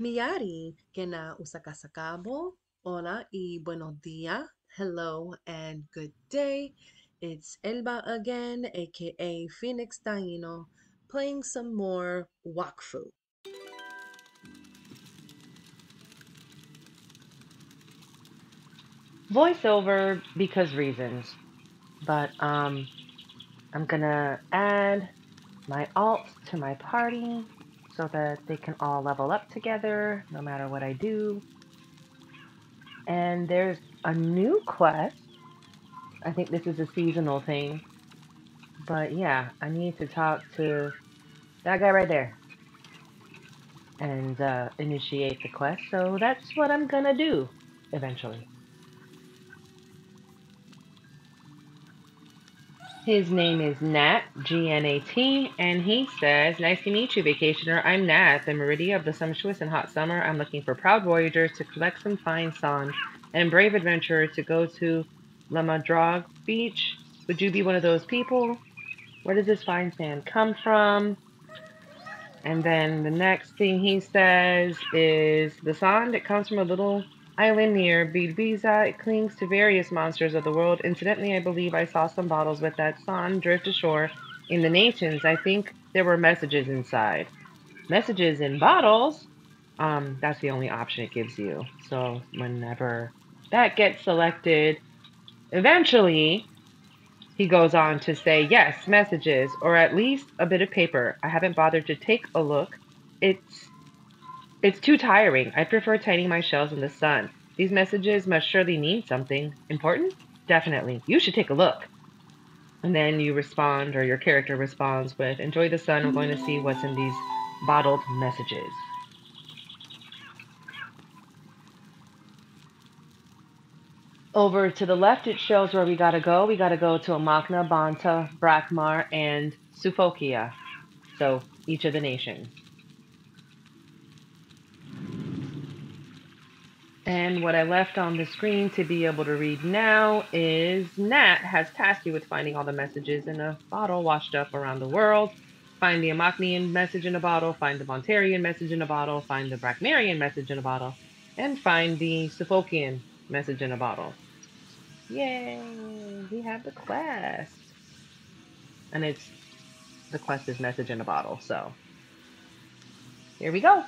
Miyari, kena usakasakabo, hola y buenos días, hello and good day. It's Elba again, aka Phoenix Taino, playing some more Wakfu. voiceover because reasons. But um, I'm gonna add my alt to my party so that they can all level up together no matter what I do. And there's a new quest. I think this is a seasonal thing. But yeah, I need to talk to that guy right there and uh, initiate the quest. So that's what I'm gonna do eventually. His name is Gnat, G N A T, and he says, Nice to meet you, vacationer. I'm Gnat, the Meridia of the sumptuous and hot summer. I'm looking for proud voyagers to collect some fine sand and brave adventurers to go to La Madrague Beach. Would you be one of those people? Where does this fine sand come from? And then the next thing he says is the sand, it comes from a little island near Bibiza. It clings to various monsters of the world. Incidentally, I believe I saw some bottles with that sand drift ashore in the nations. I think there were messages inside. Messages in bottles? Um, that's the only option it gives you. So whenever that gets selected, eventually he goes on to say, yes, messages, or at least a bit of paper. I haven't bothered to take a look. It's it's too tiring. I prefer tidying my shells in the sun. These messages must surely mean something important. Definitely. You should take a look. And then you respond, or your character responds with, Enjoy the sun. I'm going to see what's in these bottled messages. Over to the left, it shows where we gotta go. We gotta go to Amakna, Bonta, Brakmar, and Sufokia. So each of the nations. And what I left on the screen to be able to read now is Gnat has tasked you with finding all the messages in a bottle washed up around the world. Find the Amaknian message in a bottle, find the Bontarian message in a bottle, find the Brakmarian message in a bottle, and find the Sufokian message in a bottle. Yay! We have the quest. And it's the quest is message in a bottle, so here we go.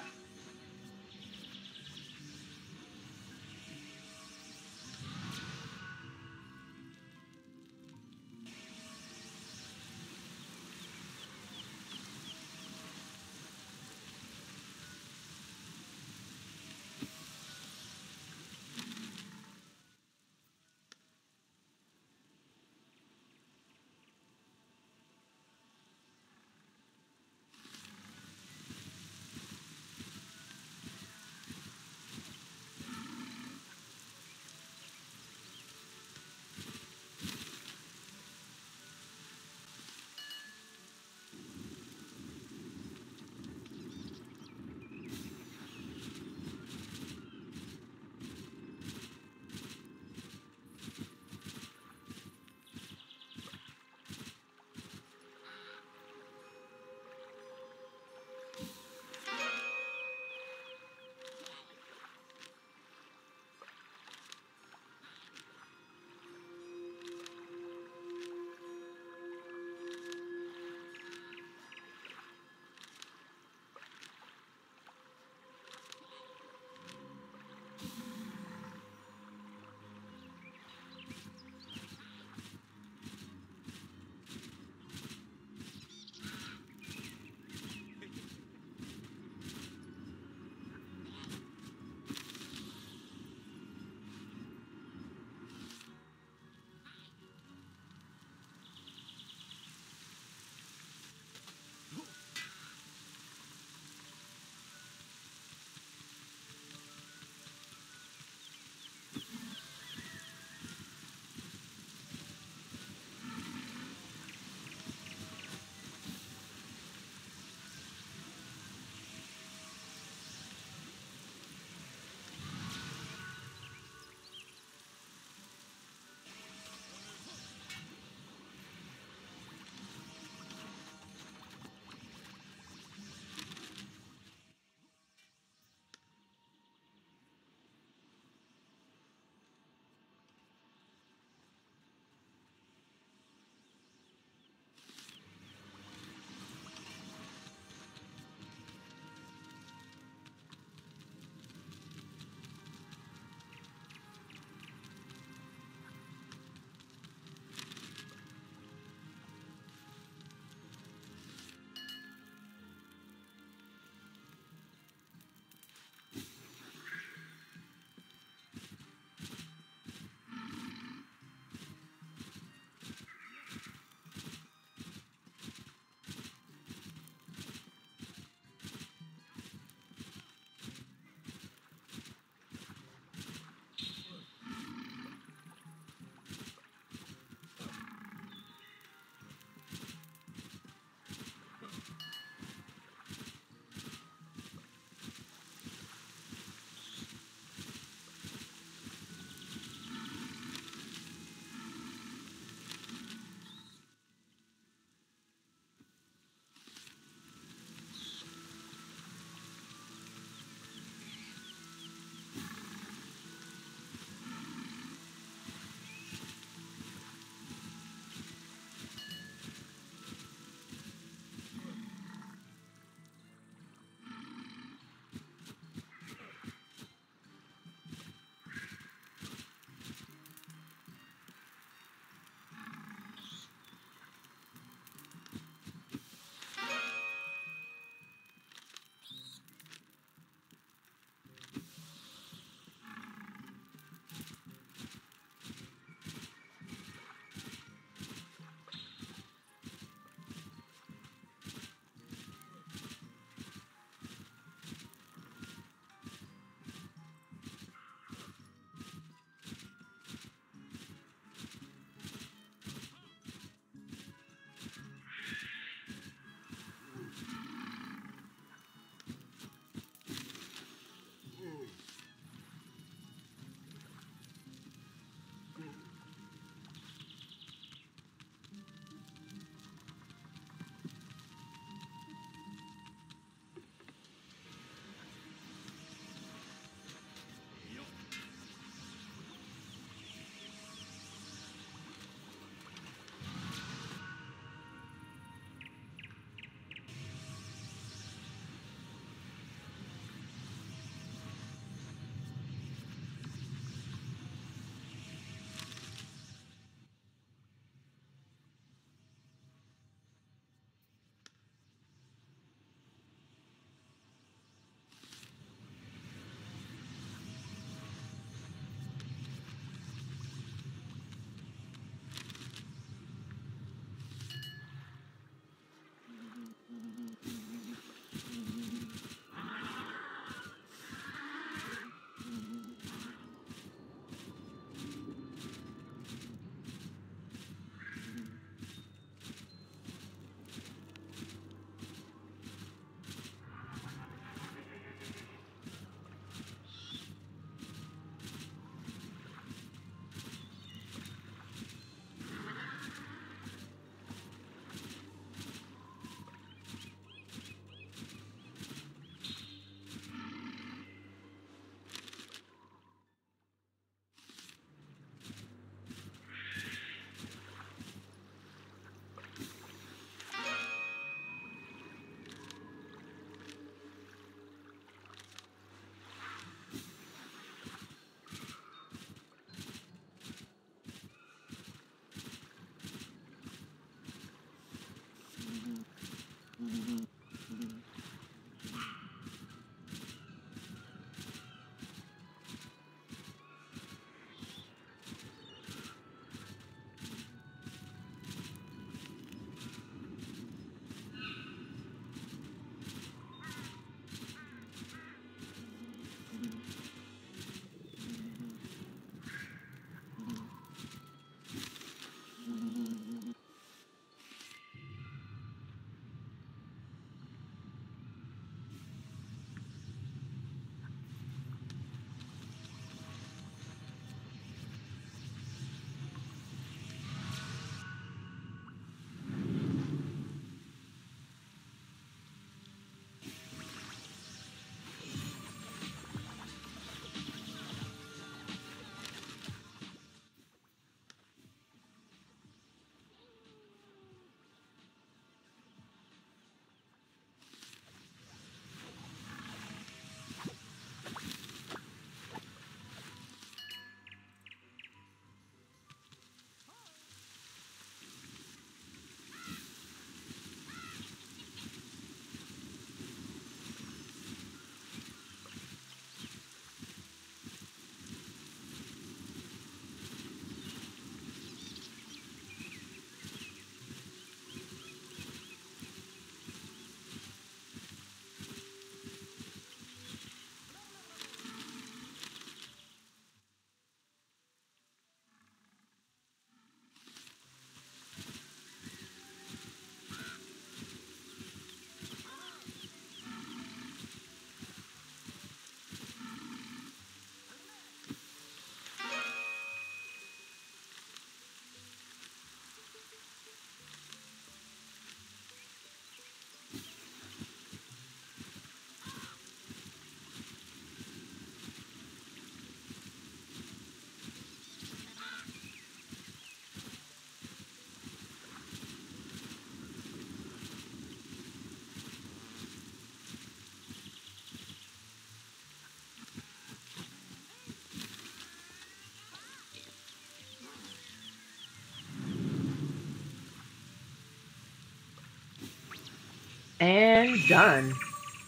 And done.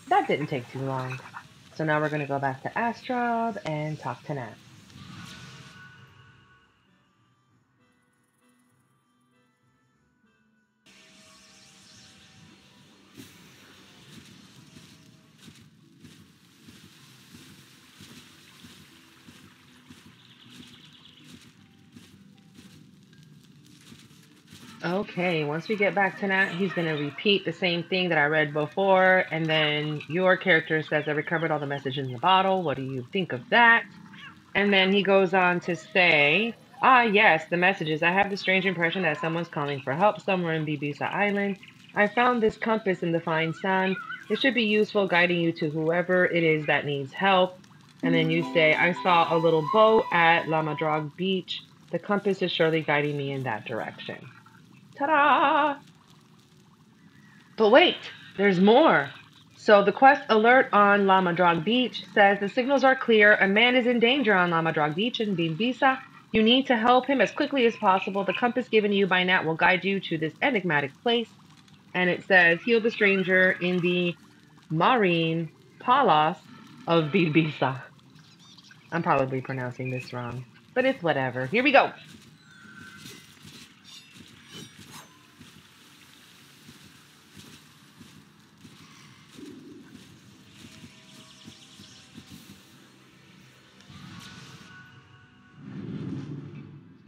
That didn't take too long. So now we're going to go back to Astrub and talk to Gnat. Once we get back to Gnat, he's going to repeat the same thing that I read before, and then your character says, I recovered all the messages in the bottle. What do you think of that? And then he goes on to say, Ah, yes, the messages. I have the strange impression that someone's calling for help somewhere in Bibisa Island. I found this compass in the fine sand. It should be useful guiding you to whoever it is that needs help. And then you say, I saw a little boat at La Madrague Beach. The compass is surely guiding me in that direction. Ta-da! But wait, there's more. So the quest alert on La Madrague Beach says the signals are clear. A man is in danger on La Madrague Beach in Bimbisa. You need to help him as quickly as possible. The compass given you by Gnat will guide you to this enigmatic place. And it says, heal the stranger in the Marine Palace of Bimbisa. I'm probably pronouncing this wrong, but it's whatever. Here we go.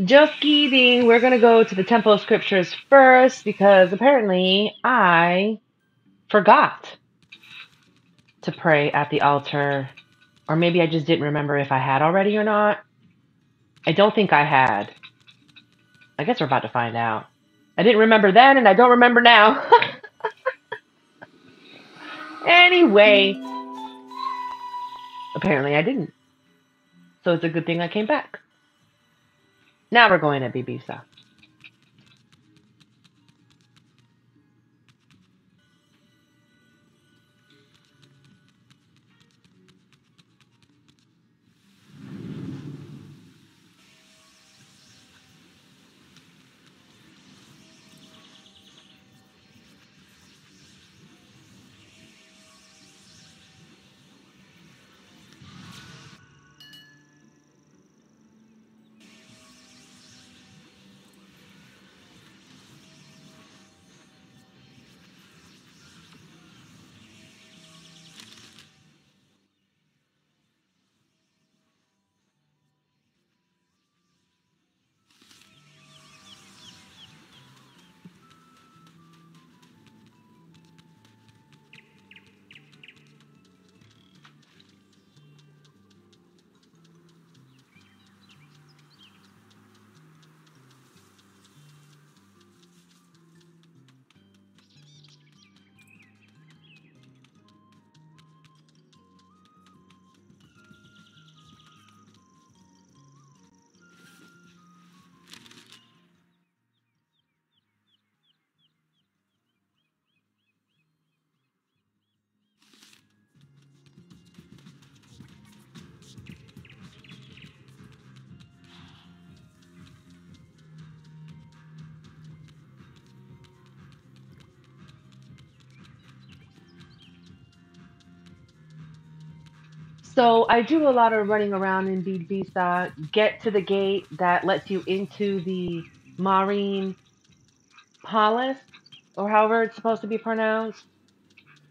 Just kidding. We're going to go to the Temple Scriptures first because apparently I forgot to pray at the altar. Or maybe I just didn't remember if I had already or not. I don't think I had. I guess we're about to find out. I didn't remember then and I don't remember now. anyway, apparently I didn't. So it's a good thing I came back. Now we're going to Bibisa. So I do a lot of running around in Bead Visa, get to the gate that lets you into the Marine Palace, or however it's supposed to be pronounced.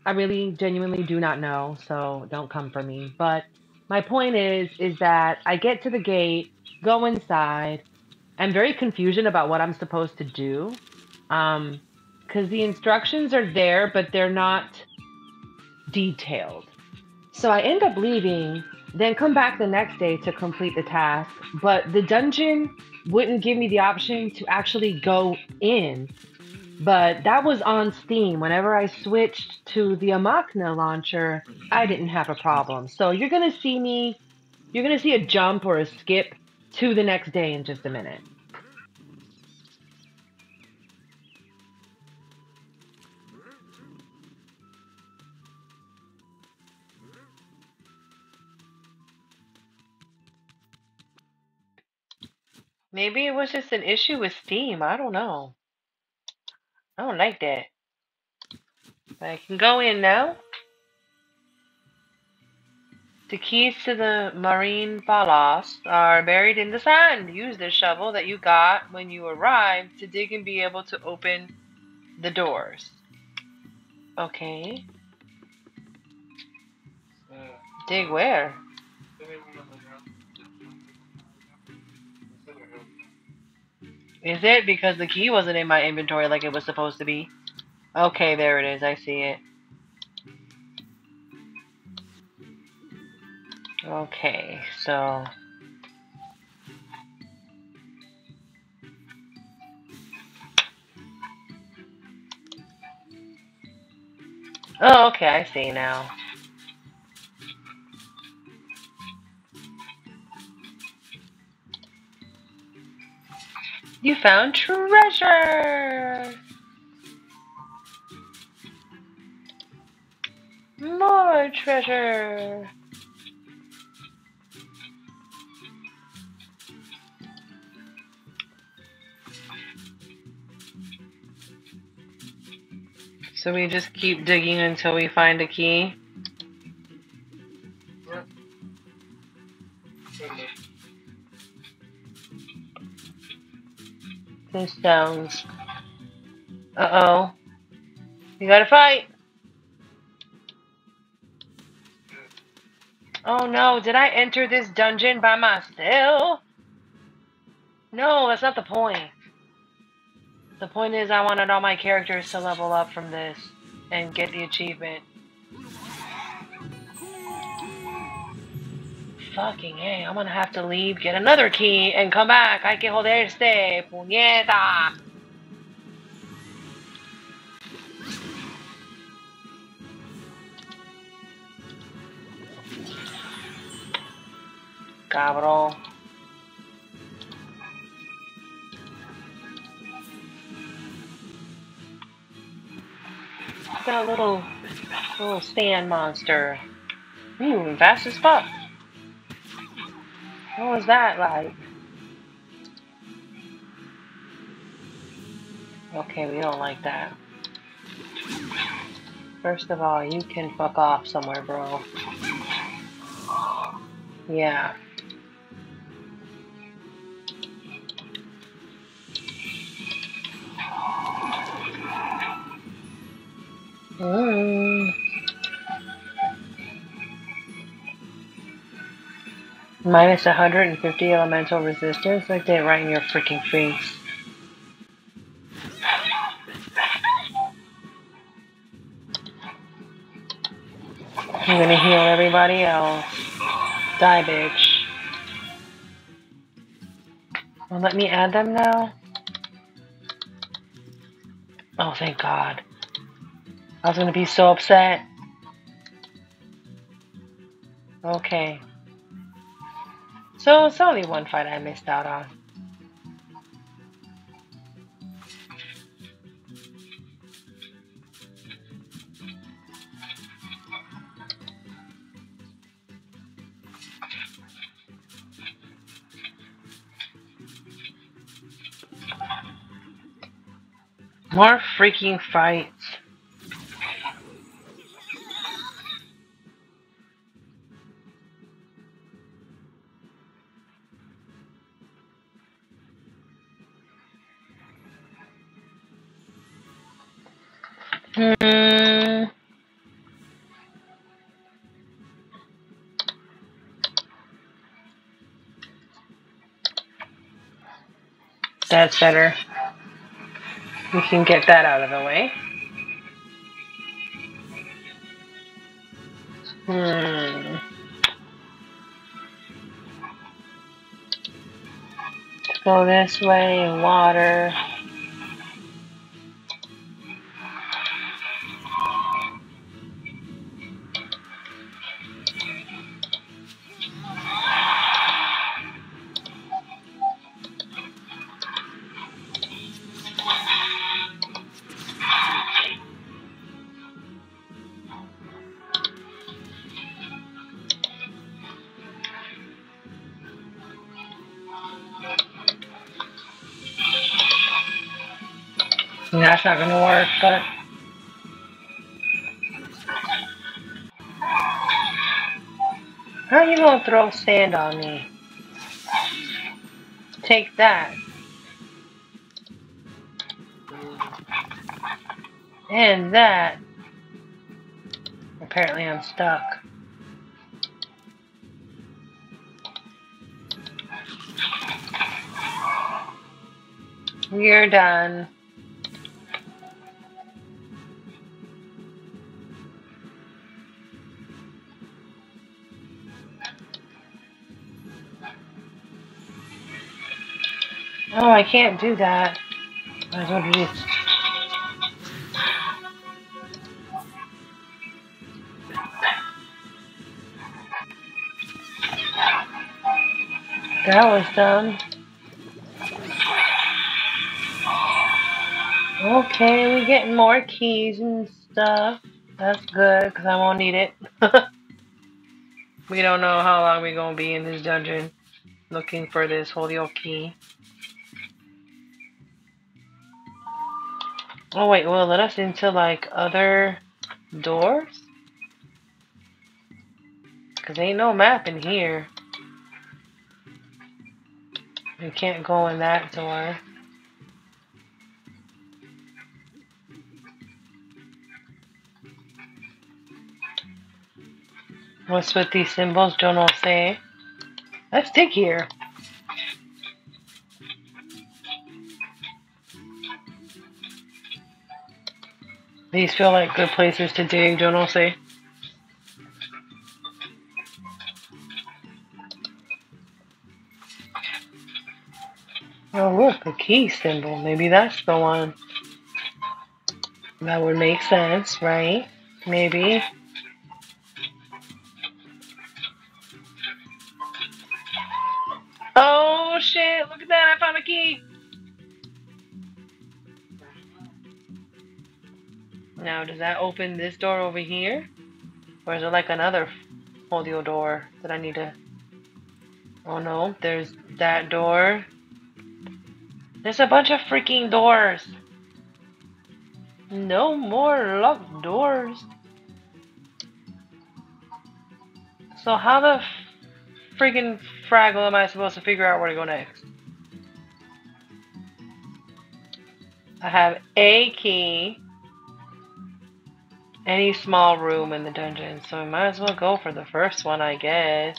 I really genuinely do not know, so don't come for me. But my point is, is that I get to the gate, go inside. I'm very confusion about what I'm supposed to do. Um, because the instructions are there, but they're not detailed. So I end up leaving, then come back the next day to complete the task. But the dungeon wouldn't give me the option to actually go in. But that was on Steam. Whenever I switched to the Amakna launcher, I didn't have a problem. So you're going to see me, you're going to see a jump or a skip to the next day in just a minute. Maybe it was just an issue with Steam. I don't know. I don't like that. I can go in now. The keys to the Marine Palace are buried in the sand. Use the shovel that you got when you arrived to dig and be able to open the doors. Okay. Dig where? Is it? Because the key wasn't in my inventory like it was supposed to be. Okay, there it is. I see it. Okay, so... Oh, okay, I see now. You found treasure! More treasure! So we just keep digging until we find a key? Sounds... Uh-oh. You gotta fight! Oh no, did I enter this dungeon by myself? No, that's not the point. The point is I wanted all my characters to level up from this and get the achievement. Fucking hey, I'm gonna have to leave, get another key, and come back. Hay que joderse, puñeta. Cabrón. A little, little sand monster. Hmm, fast as fuck. What was that like? Okay, we don't like that. First of all, you can fuck off somewhere, bro. Yeah. Mm. Minus 150 elemental resistance? Like that right in your freaking face. I'm gonna heal everybody else. Die, bitch. Well, let me add them now. Oh, thank God. I was gonna be so upset. Okay. So it's only one fight I missed out on. More freaking fights. That's better. We can get that out of the way. Hmm. Go this way, water. That's not gonna work, but... How are you gonna throw sand on me? Take that. And that. Apparently I'm stuck. We're done. Oh, I can't do that. I don't need That was done. Okay, we're getting more keys and stuff. That's good, because I won't need it. we don't know how long we're going to be in this dungeon looking for this holy old key. Oh wait, will let us into like other doors? Cause ain't no map in here. We can't go in that door. What's with these symbols? Don't all say. Let's dig here. These feel like good places to dig, don't I say? Oh look, a key symbol. Maybe that's the one. That would make sense, right? Maybe. Now, does that open this door over here? Or is it like another audio door that I need to... Oh no, there's that door. There's a bunch of freaking doors. No more locked doors. So how the freaking fraggle am I supposed to figure out where to go next? I have a key any small room in the dungeon, so we might as well go for the first one, I guess.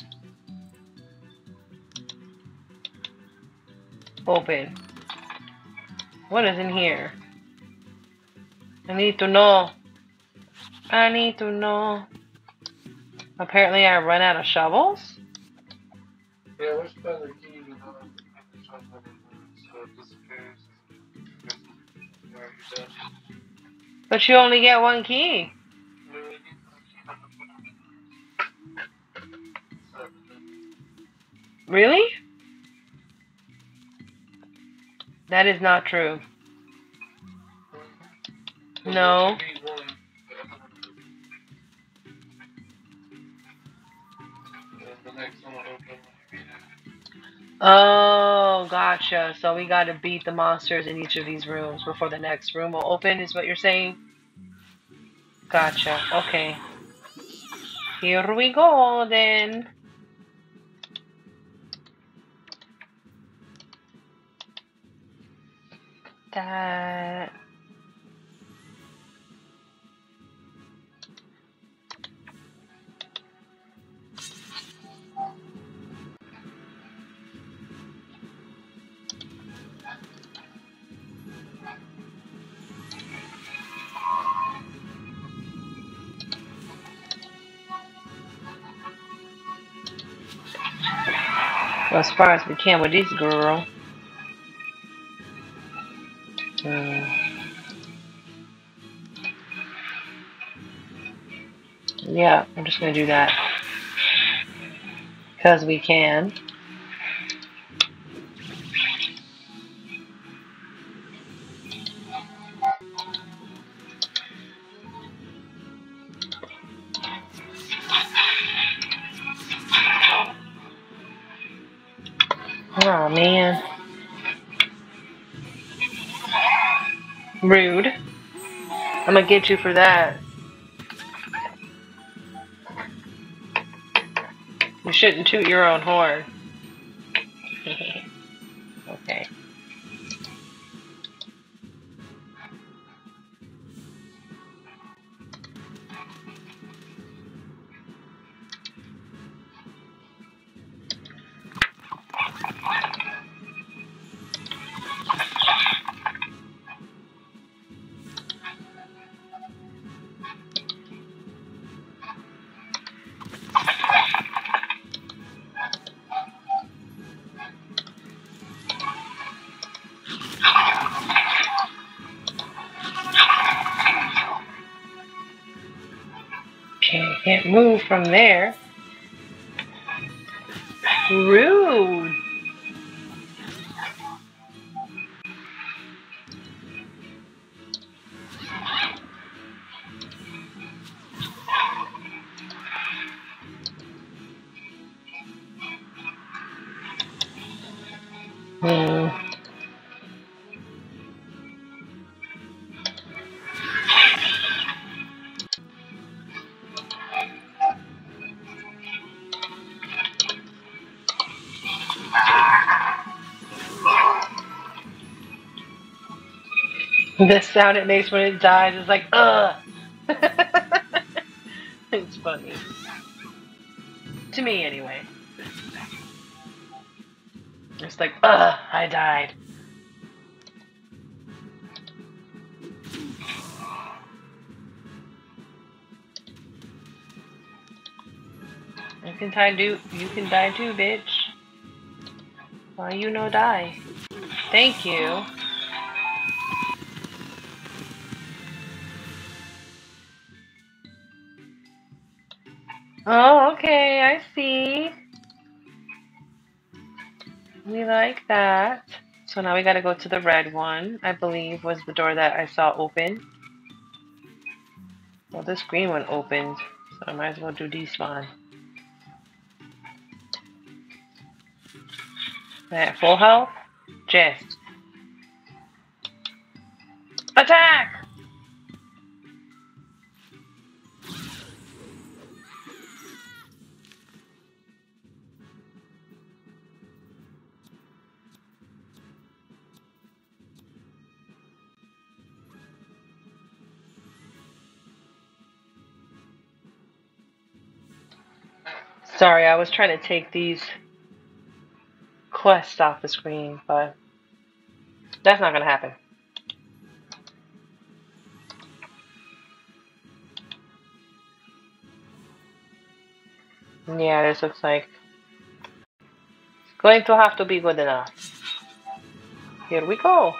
Open. What is in here? I need to know. I need to know. Apparently I run out of shovels? Yeah, where's the key? But you only get one key. Really? That is not true. No. Oh, gotcha. So we gotta beat the monsters in each of these rooms before the next room will open, is what you're saying? Gotcha. Okay. Here we go, then. That... as far as we can with this girl. Uh, yeah, I'm just gonna do that. Because we can. I'm gonna get you for that. You shouldn't toot your own horn. Move from there. Rude. The sound it makes when it dies is like, ugh. it's funny. To me, anyway. It's like, ugh, I died. You can die too. You can die too, bitch. Why you no die? Thank you. Oh, okay, I see. We like that. So now we gotta go to the red one, I believe was the door that I saw open. Well, this green one opened, so I might as well do despawn. At full health? Just. Attack! Sorry, I was trying to take these quests off the screen, but that's not gonna happen. Yeah, this looks like it's going to have to be good enough. Here we go.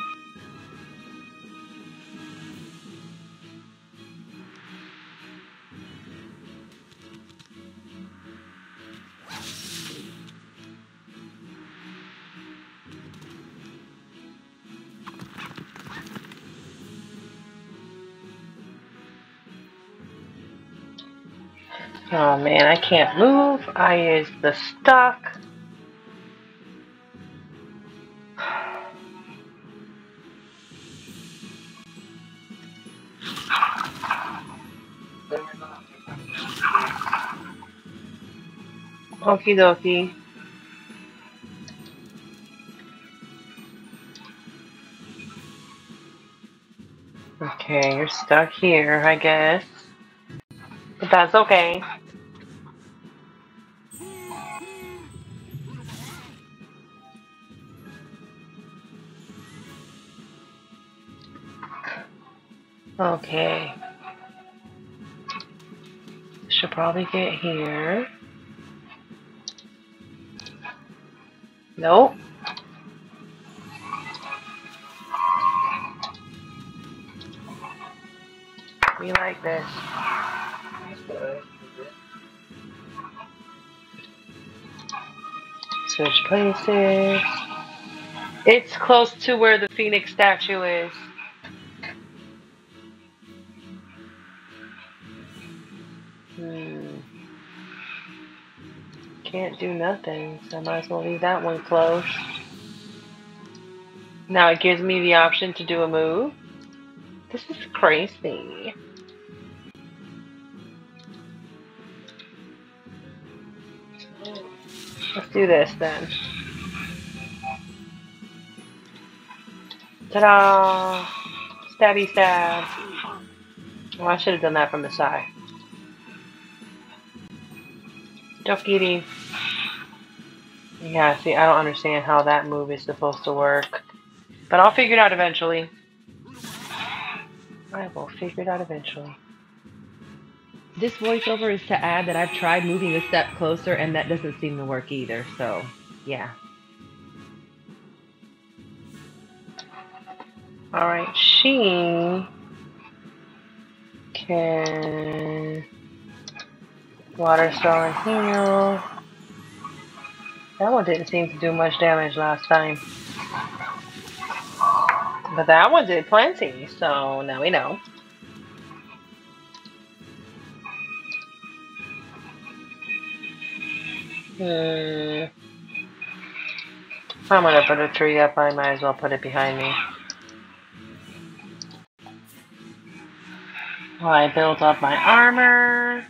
Oh man, I can't move. I is the stuck. Okie dokie. Okay, you're stuck here, I guess. But that's okay. Okay. Should probably get here. Nope. We like this. Switch places. It's close to where the phoenix statue is. Can't do nothing, so I might as well leave that one close. Now it gives me the option to do a move. This is crazy. Let's do this then. Ta-da! Stabby stab. Oh, I should have done that from the side. Dokiri. Yeah, see, I don't understand how that move is supposed to work. But I'll figure it out eventually. I will figure it out eventually. This voiceover is to add that I've tried moving a step closer and that doesn't seem to work either, so yeah. Alright, she can water spell and heal. That one didn't seem to do much damage last time. But that one did plenty, so now we know. Hmm. I'm gonna put a tree up, I might as well put it behind me. I build up my armor.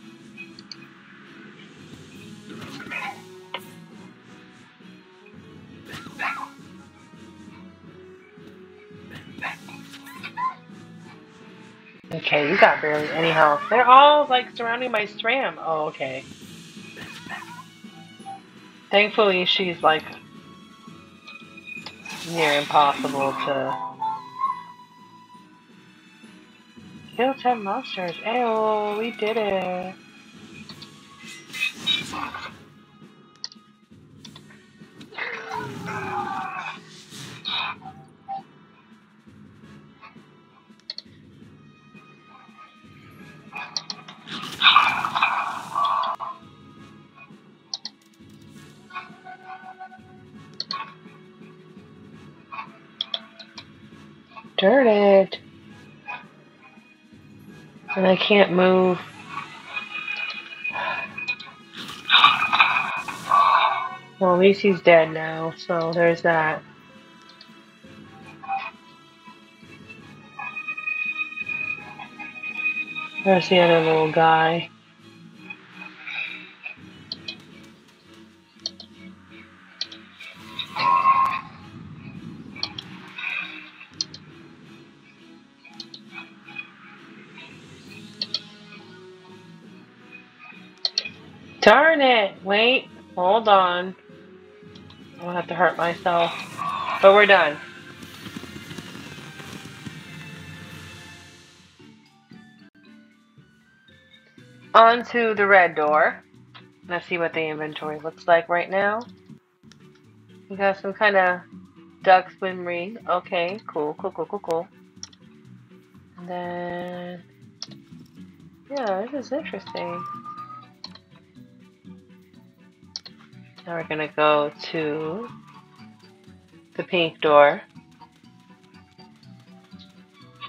Okay, you got barely any health. They're all like surrounding my SRAM. Oh, okay. Thankfully, she's like near impossible to kill 10 monsters. Ayo, we did it. It. And I can't move. Well, at least he's dead now, so there's that. There's the other little guy. Wait, hold on. I'll have to hurt myself. But we're done. On to the red door. Let's see what the inventory looks like right now. We got some kind of duck swim ring. Okay, cool, cool, cool, cool, cool. And then... Yeah, this is interesting. Now we're gonna go to the pink door,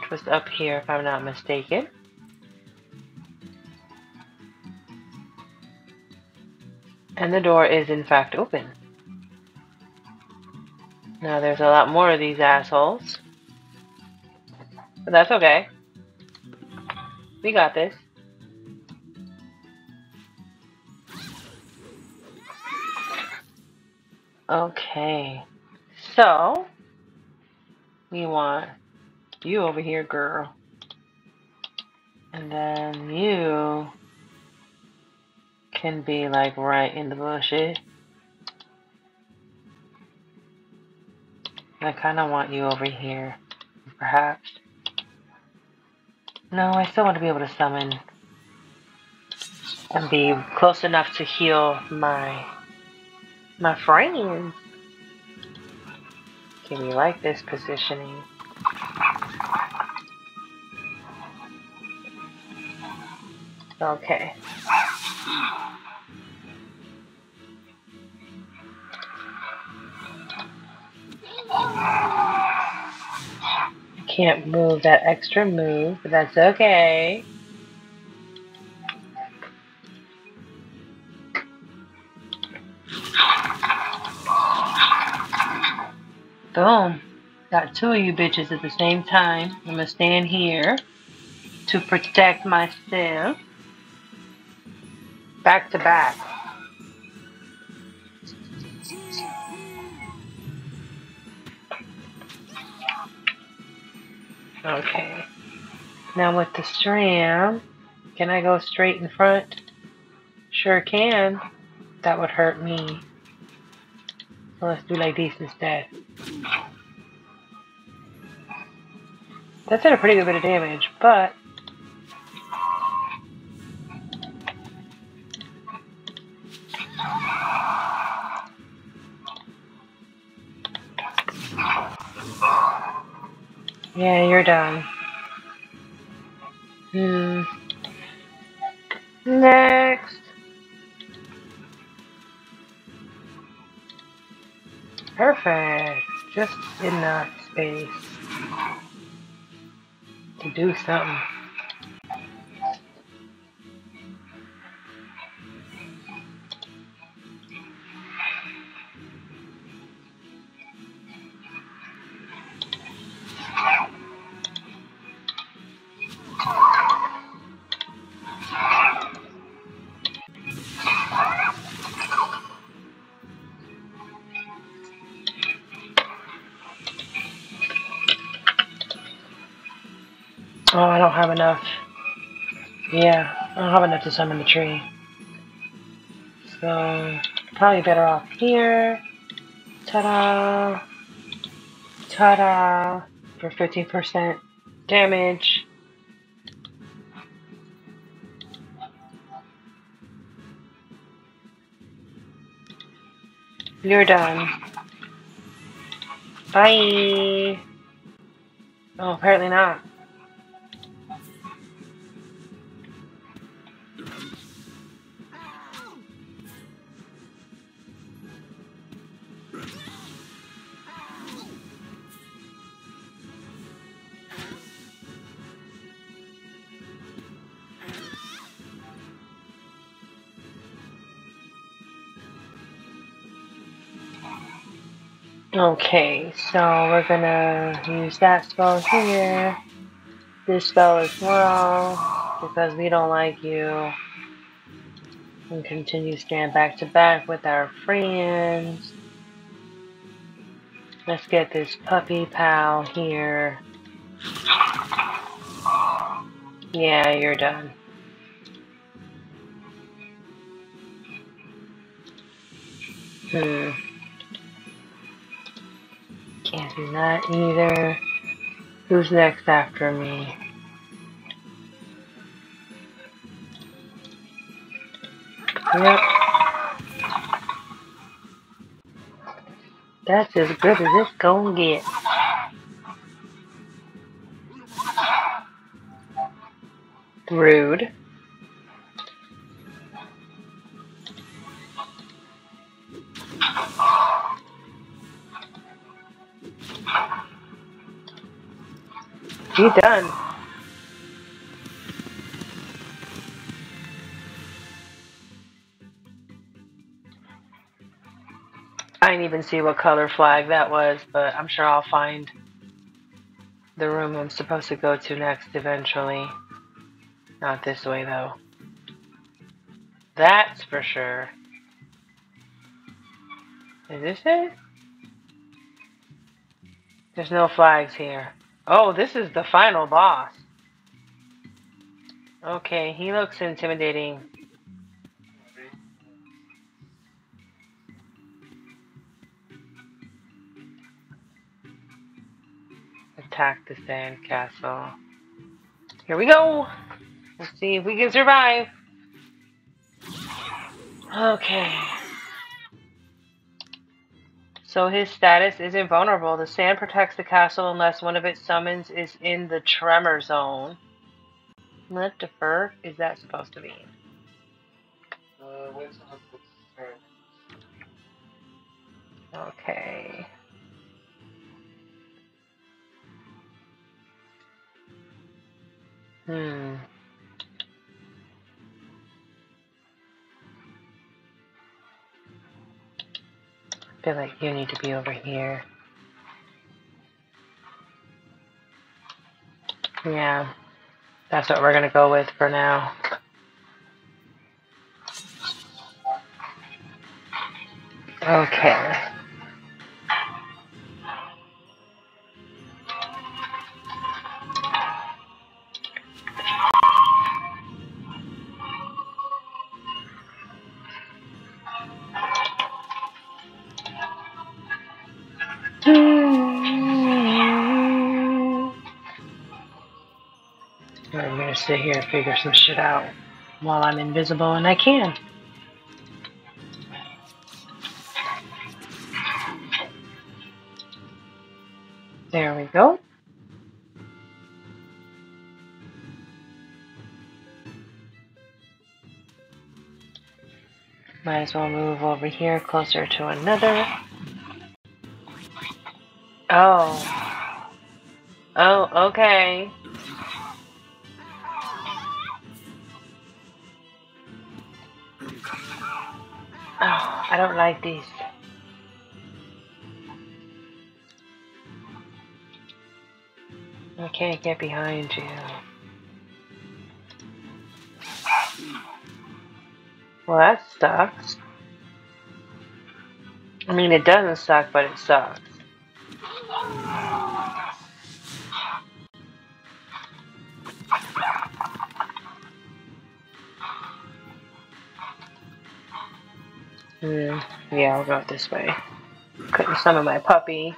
which was up here if I'm not mistaken. And the door is in fact open. Now there's a lot more of these assholes. But that's okay. We got this. Okay. So, we want you over here, girl. And then you can be like right in the bushes. I kind of want you over here, perhaps. No, I still want to be able to summon and be close enough to heal my my friends. Can we like this positioning? Okay. I Can't move that extra move, but that's okay. Boom. Got two of you bitches at the same time. I'm gonna stand here to protect myself. Back to back. Okay. Now with the SRAM, can I go straight in front? Sure can. That would hurt me. So let's do like this instead. That did a pretty good bit of damage, but Yeah, you're done. Hmm. Next. Perfect. Just enough space to do something. Enough. Yeah, I don't have enough to summon the tree. So, probably better off here. Ta-da! Ta-da! For 15% damage. You're done. Bye! Oh, apparently not. Okay, so we're gonna use that spell here. This spell as well, because we don't like you. And continue stand back to back with our friends. Let's get this puppy pal here. Yeah, you're done. Hmm. Can't do that either. Who's next after me? Yep. That's as good as it's gonna get. Rude. You done. I didn't even see what color flag that was, but I'm sure I'll find the room I'm supposed to go to next eventually. Not this way though. That's for sure. Is this it? There's no flags here. Oh, this is the final boss. Okay, he looks intimidating. Attack the sand castle. Here we go! Let's see if we can survive. Okay. So his status is invulnerable. The sand protects the castle unless one of its summons is in the tremor zone. Defer is that supposed to mean? Uh, wait till it's turn. Okay. Hmm. Feel like you need to be over here. Yeah, that's what we're gonna go with for now. Okay. Sit here and figure some shit out while I'm invisible, and I can. There we go. Might as well move over here closer to another. Oh. Oh, okay. I don't like these. I can't get behind you. Well, that sucks. I mean, it doesn't suck, but it sucks. Hmm. Yeah, I'll go this way. Couldn't summon my puppy.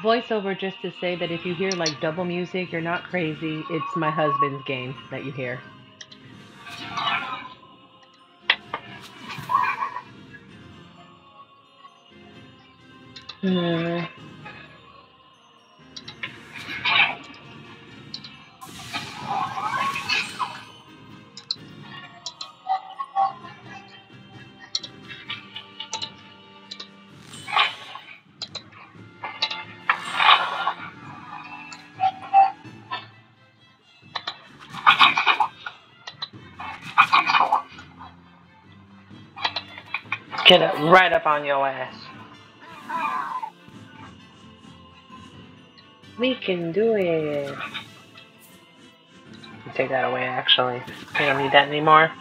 Voiceover just to say that if you hear like double music, you're not crazy. It's my husband's game that you hear. Hmm. Get it right up on your ass. We can do it. Take that away, actually. I don't need that anymore.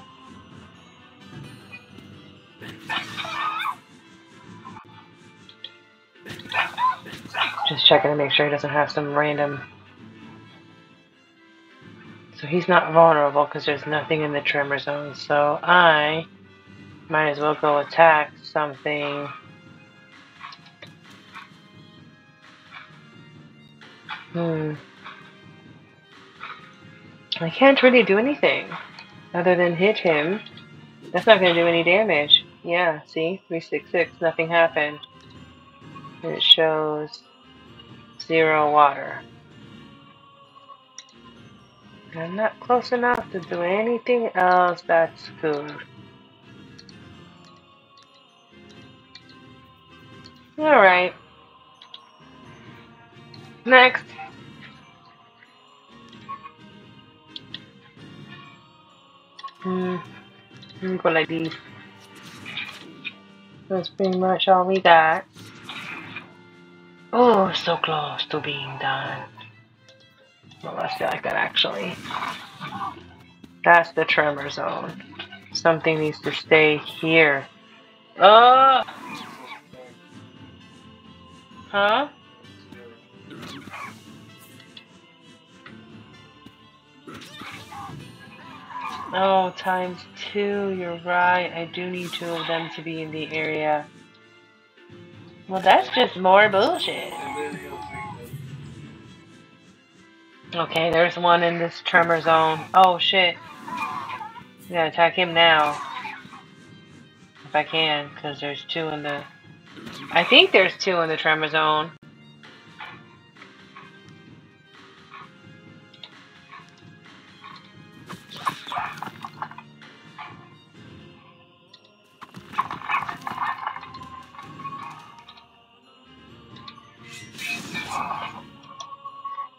Just checking to make sure he doesn't have some random. So he's not vulnerable because there's nothing in the tremor zone. So I might as well go attack something. Hmm. I can't really do anything other than hit him. That's not going to do any damage. Yeah, see? 366, nothing happened. And it shows zero water. I'm not close enough to do anything else that's good. Alright. Next. Hmm. I'm go like these. That's pretty much all we got. Oh, so close to being done. Well, let's do like that actually. That's the tremor zone. Something needs to stay here. Oh! Huh? Oh, times two, you're right. I do need two of them to be in the area. Well, that's just more bullshit. Okay, there's one in this tremor zone. Oh, shit. Gonna attack him now. If I can, because there's two in the... I think there's two in the tremor zone.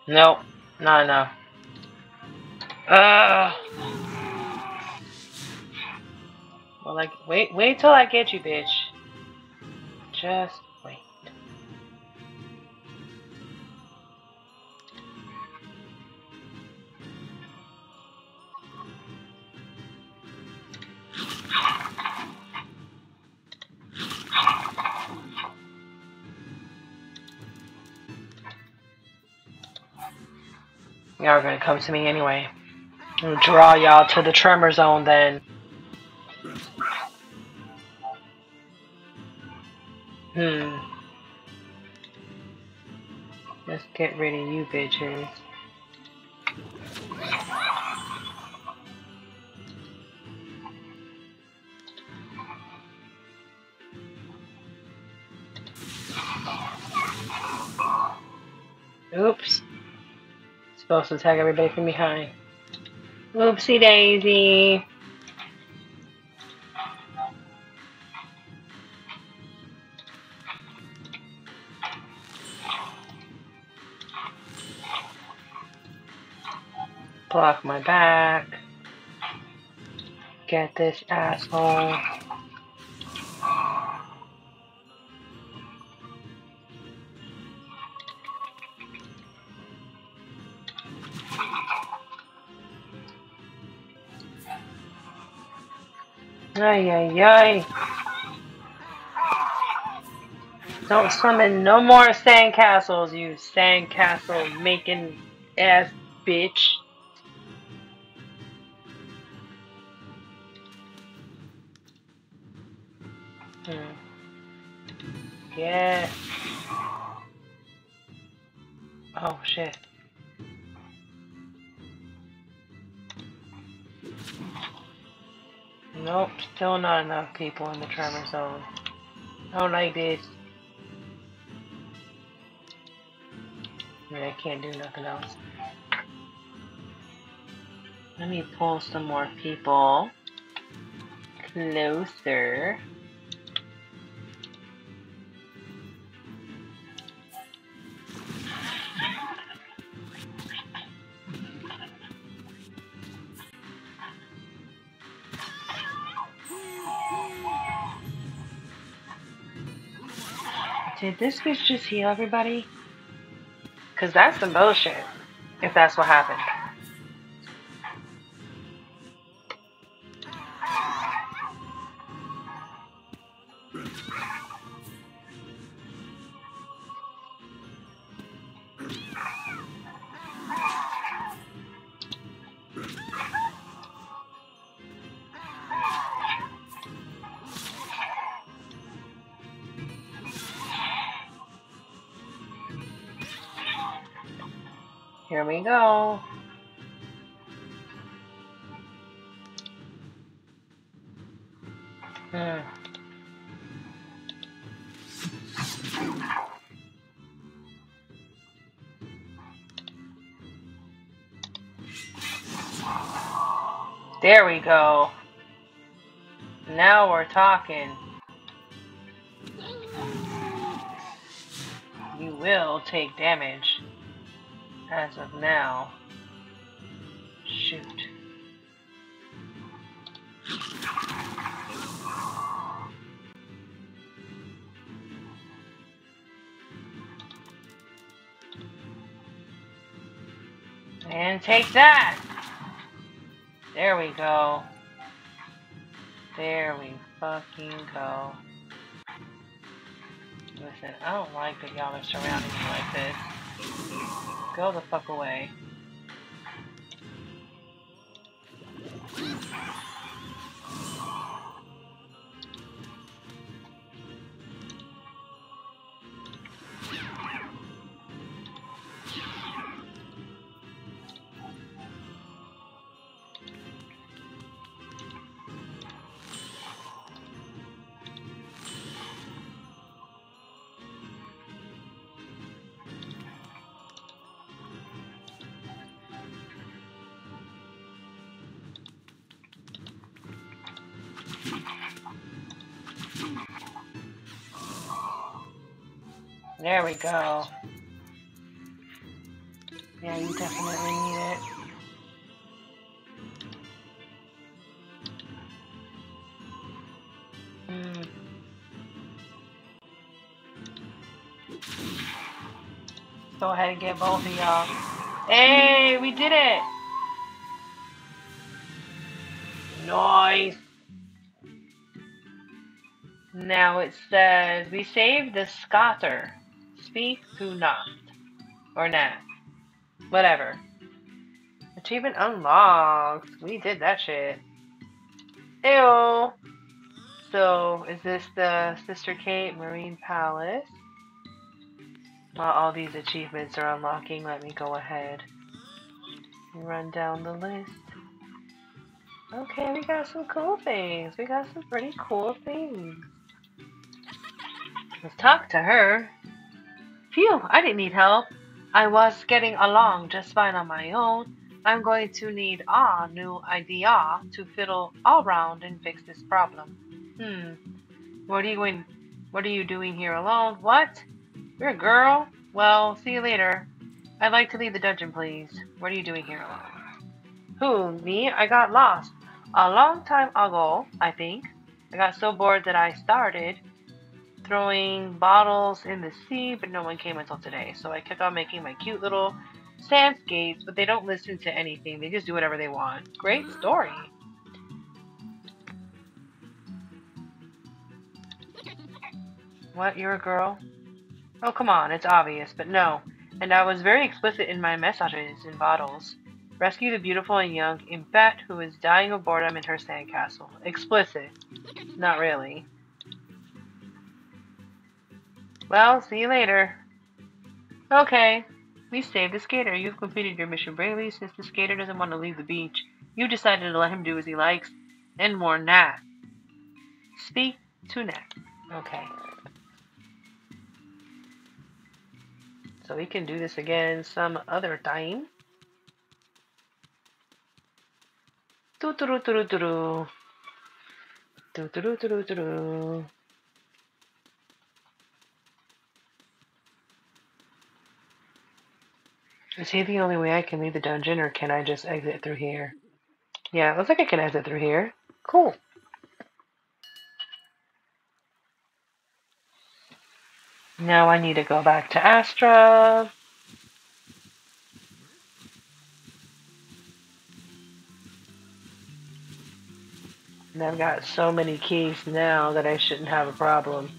Nope, not enough. Ugh. Well, like, wait, wait till I get you, bitch. Just wait. Y'all are gonna come to me anyway. I'll draw y'all to the tremor zone then. Get rid of you bitches. Oops. Supposed to attack everybody from behind. Oopsie daisy. This asshole. Ay, ay, ay. Don't summon no more sandcastles, you sandcastle making ass bitch. Yeah. Oh shit. Nope, still not enough people in the tremor zone. Don't like this. I mean, I can't do nothing else. Let me pull some more people closer. This bitch just heal everybody? Cause that's some bullshit. If that's what happened. There we go. Now we're talking. You will take damage as of now. Shoot. And take that! There we go. There we fucking go. Listen, I don't like that y'all are surrounding me like this. Go the fuck away. There we go. Yeah, you definitely need it. Go ahead and get both of y'all. Hey, we did it! Nice! Now it says, we saved the Scotter. Speak who not. Or not. Whatever. achievement unlocked. We did that shit. Ew. So, is this the Sister Kate Marine Palace? While all these achievements are unlocking, let me go ahead and run down the list. Okay, we got some cool things. We got some pretty cool things. Let's talk to her. Phew, I didn't need help. I was getting along just fine on my own. I'm going to need a new idea to fiddle all around and fix this problem. Hmm. What are you going what are you doing here alone? What? You're a girl? Well, see you later. I'd like to leave the dungeon, please. What are you doing here alone? Who, me? I got lost. A long time ago, I think. I got so bored that I started throwing bottles in the sea, but no one came until today. So I kept on making my cute little sandscapes, but they don't listen to anything. They just do whatever they want. Great story. What, you're a girl? Oh, come on, it's obvious, but no. And I was very explicit in my messages in bottles. Rescue the beautiful and young Impet who is dying of boredom in her sandcastle. Explicit. Not really. Well, see you later. Okay. We saved the skater. You've completed your mission bravely since the skater doesn't want to leave the beach. You decided to let him do as he likes. And more Gnat. Speak to Gnat. Okay. So we can do this again some other time. Do do do do do do. Do do do do do do. Is he the only way I can leave the dungeon, or can I just exit through here? Yeah, looks like I can exit through here. Cool. Now I need to go back to Astrub. And I've got so many keys now that I shouldn't have a problem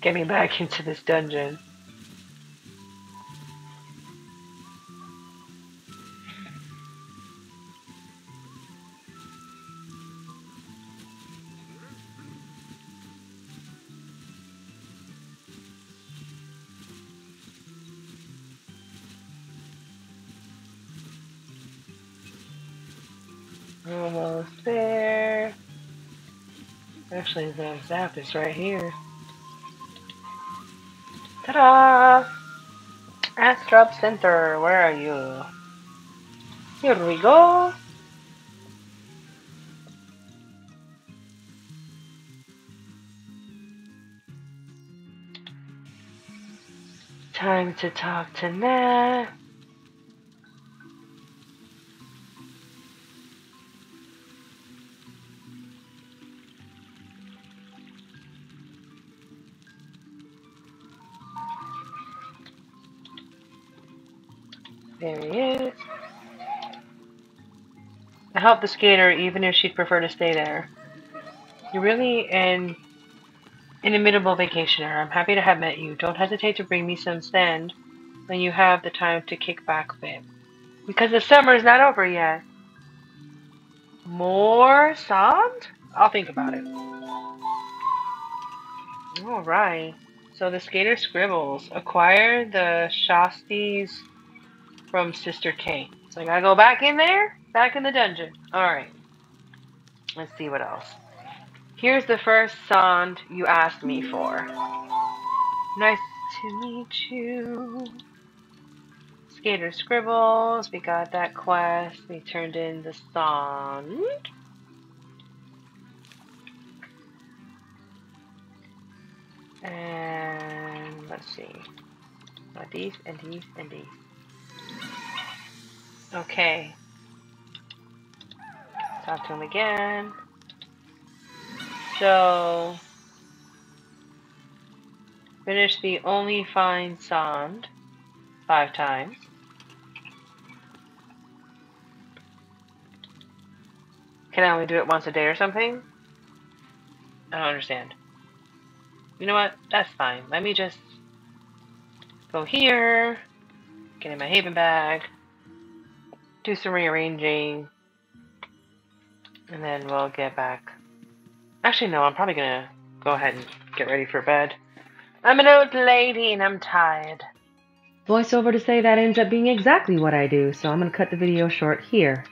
getting back into this dungeon. Actually, is right here. Ta-da! Astrub Center, where are you? Here we go. Time to talk to Gnat. Help the skater even if she'd prefer to stay there. You're really an inimitable vacationer. I'm happy to have met you. Don't hesitate to bring me some sand when you have the time to kick back a bit. Because the summer is not over yet. More sand? I'll think about it. Alright. So the skater scribbles. Acquire the Shastis from Sister K. So I gotta go back in there, back in the dungeon. Alright. Let's see what else. Here's the first song you asked me for. Nice to meet you. Skater Scribbles, we got that quest. We turned in the song. And let's see. Got these and these and these. Okay. Talk to him again. So, finish the only fine sound five times. Can I only do it once a day or something? I don't understand. You know what? That's fine. Let me just go here, get in my Haven bag. do some rearranging, and then we'll get back. Actually, no, I'm probably gonna go ahead and get ready for bed. I'm an old lady and I'm tired. Voiceover to say that ends up being exactly what I do, so I'm gonna cut the video short here.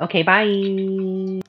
Okay, bye.